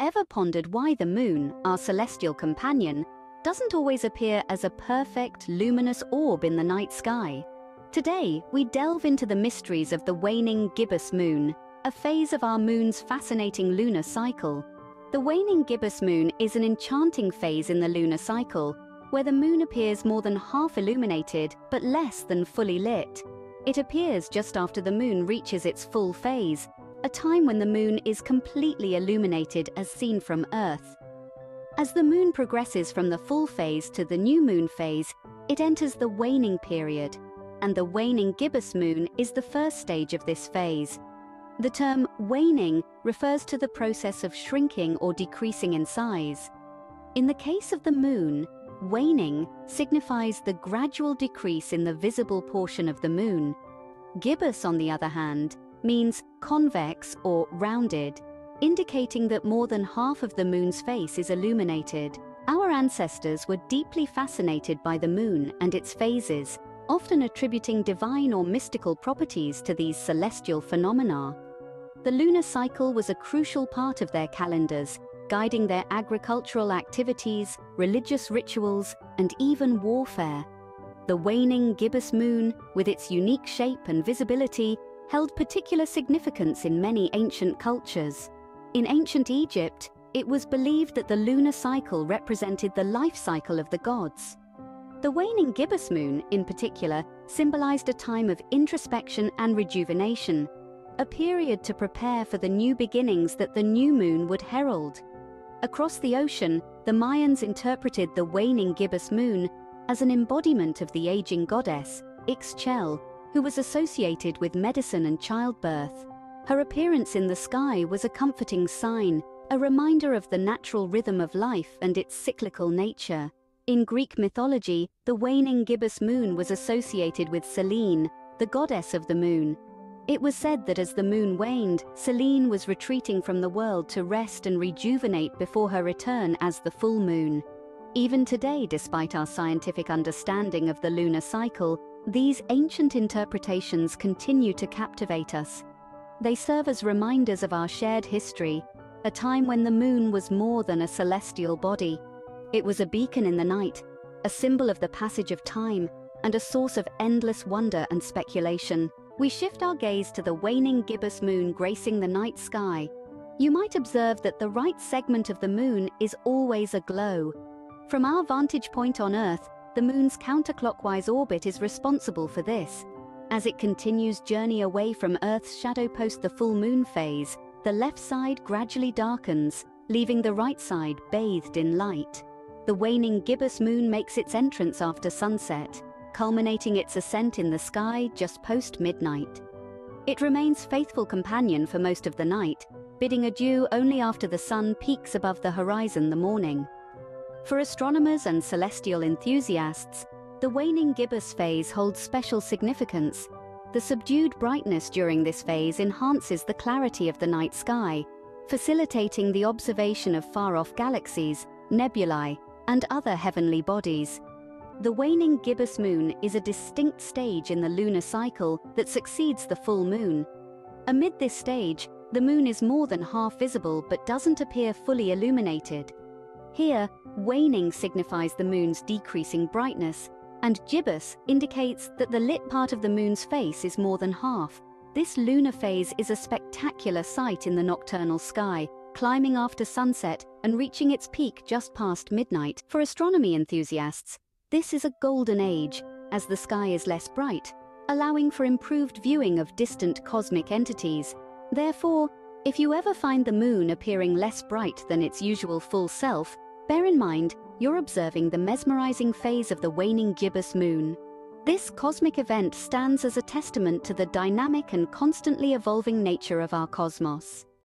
ever pondered why the moon, our celestial companion, doesn't always appear as a perfect, luminous orb in the night sky? Today, we delve into the mysteries of the waning gibbous moon, a phase of our moon's fascinating lunar cycle. The waning gibbous moon is an enchanting phase in the lunar cycle, where the moon appears more than half illuminated but less than fully lit. It appears just after the moon reaches its full phase, a time when the moon is completely illuminated as seen from Earth. As the moon progresses from the full phase to the new moon phase, it enters the waning period, and the waning gibbous moon is the first stage of this phase. The term waning refers to the process of shrinking or decreasing in size. In the case of the moon, waning signifies the gradual decrease in the visible portion of the moon. Gibbous, on the other hand, means convex or rounded, indicating that more than half of the moon's face is illuminated. Our ancestors were deeply fascinated by the moon and its phases, often attributing divine or mystical properties to these celestial phenomena. The lunar cycle was a crucial part of their calendars, guiding their agricultural activities, religious rituals, and even warfare. The waning gibbous moon, with its unique shape and visibility, held particular significance in many ancient cultures. In ancient Egypt, it was believed that the lunar cycle represented the life cycle of the gods. The waning gibbous moon, in particular, symbolized a time of introspection and rejuvenation, a period to prepare for the new beginnings that the new moon would herald. Across the ocean, the Mayans interpreted the waning gibbous moon as an embodiment of the aging goddess, Ixchel, who was associated with medicine and childbirth. Her appearance in the sky was a comforting sign, a reminder of the natural rhythm of life and its cyclical nature. In Greek mythology, the waning gibbous moon was associated with Selene, the goddess of the moon, it was said that as the moon waned, Selene was retreating from the world to rest and rejuvenate before her return as the full moon. Even today, despite our scientific understanding of the lunar cycle, these ancient interpretations continue to captivate us. They serve as reminders of our shared history, a time when the moon was more than a celestial body. It was a beacon in the night, a symbol of the passage of time, and a source of endless wonder and speculation. We shift our gaze to the waning gibbous moon gracing the night sky. You might observe that the right segment of the moon is always aglow. From our vantage point on Earth, the moon's counterclockwise orbit is responsible for this. As it continues journey away from Earth's shadow post the full moon phase, the left side gradually darkens, leaving the right side bathed in light. The waning gibbous moon makes its entrance after sunset, culminating its ascent in the sky just post-midnight. It remains faithful companion for most of the night, bidding adieu only after the sun peeks above the horizon the morning. For astronomers and celestial enthusiasts, the waning gibbous phase holds special significance. The subdued brightness during this phase enhances the clarity of the night sky, facilitating the observation of far-off galaxies, nebulae, and other heavenly bodies. The waning gibbous moon is a distinct stage in the lunar cycle that succeeds the full moon. Amid this stage, the moon is more than half visible but doesn't appear fully illuminated. Here, waning signifies the moon's decreasing brightness, and gibbous indicates that the lit part of the moon's face is more than half. This lunar phase is a spectacular sight in the nocturnal sky, climbing after sunset and reaching its peak just past midnight. For astronomy enthusiasts, this is a golden age, as the sky is less bright, allowing for improved viewing of distant cosmic entities. Therefore, if you ever find the moon appearing less bright than its usual full self, bear in mind you're observing the mesmerizing phase of the waning gibbous moon. This cosmic event stands as a testament to the dynamic and constantly evolving nature of our cosmos.